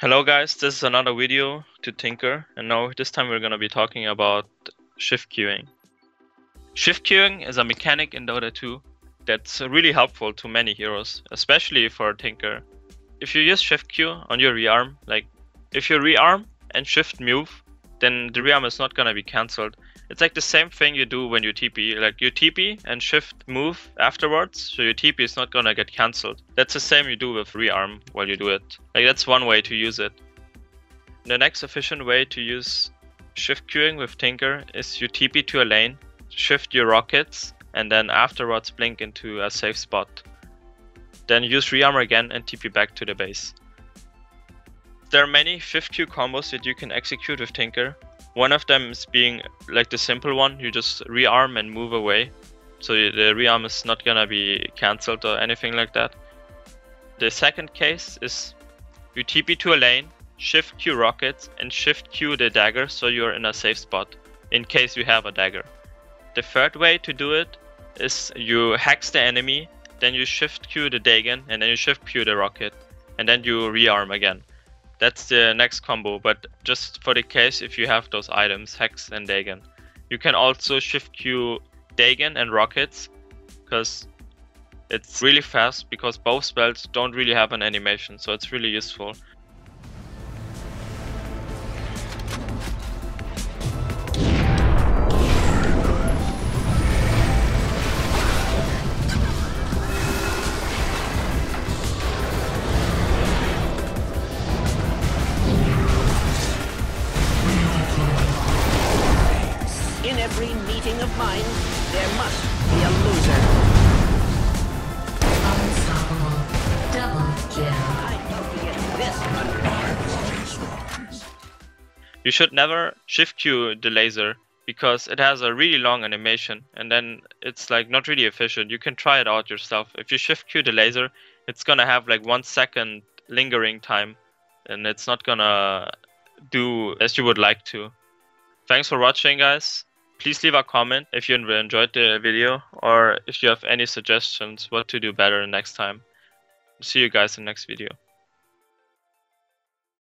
Hello guys, this is another video to Tinker and now this time we're gonna be talking about shift queuing. Shift queuing is a mechanic in Dota 2 that's really helpful to many heroes, especially for Tinker. If you use shift queue on your rearm, like if you rearm and shift move, then the rearm is not gonna be cancelled it's like the same thing you do when you TP. Like you TP and shift move afterwards, so your TP is not gonna get cancelled. That's the same you do with rearm while you do it. Like that's one way to use it. The next efficient way to use shift queuing with Tinker is you TP to a lane, shift your rockets, and then afterwards blink into a safe spot. Then use rearm again and TP back to the base. There are many shift queue combos that you can execute with Tinker, one of them is being like the simple one, you just rearm and move away. So the rearm is not gonna be cancelled or anything like that. The second case is you TP to a lane, shift Q rockets, and shift Q the dagger so you're in a safe spot in case you have a dagger. The third way to do it is you hex the enemy, then you shift Q the Dagon, and then you shift Q the rocket, and then you rearm again. That's the next combo, but just for the case if you have those items, Hex and Dagon. You can also shift Q Dagon and Rockets, because it's really fast, because both spells don't really have an animation, so it's really useful. Every meeting of mine, there must be a loser. Unstoppable. Double kill. I hope to get this under You should never shift Q the laser because it has a really long animation and then it's like not really efficient. You can try it out yourself. If you shift Q the laser, it's gonna have like one second lingering time and it's not gonna do as you would like to. Thanks for watching guys. Please leave a comment if you enjoyed the video or if you have any suggestions what to do better next time. See you guys in the next video.